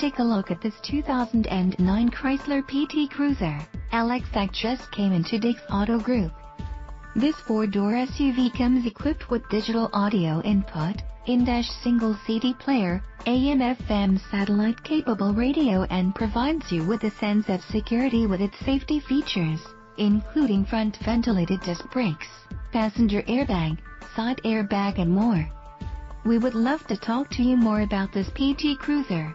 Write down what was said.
take a look at this 2009 Chrysler PT Cruiser. LX just came into Dick's Auto Group. This four-door SUV comes equipped with digital audio input, in-dash single CD player, AM-FM satellite-capable radio and provides you with a sense of security with its safety features, including front ventilated disc brakes, passenger airbag, side airbag and more. We would love to talk to you more about this PT Cruiser.